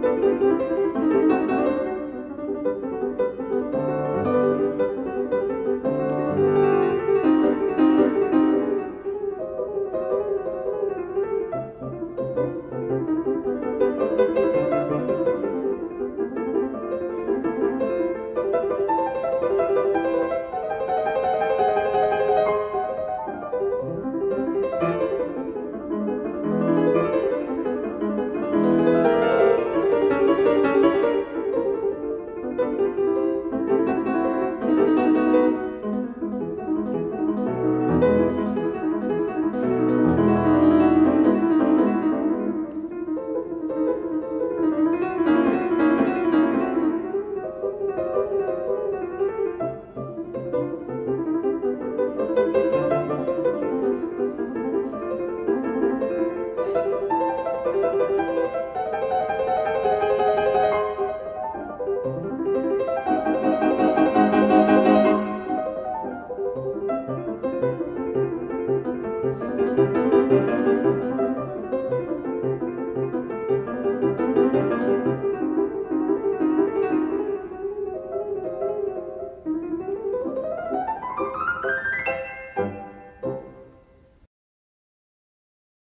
Música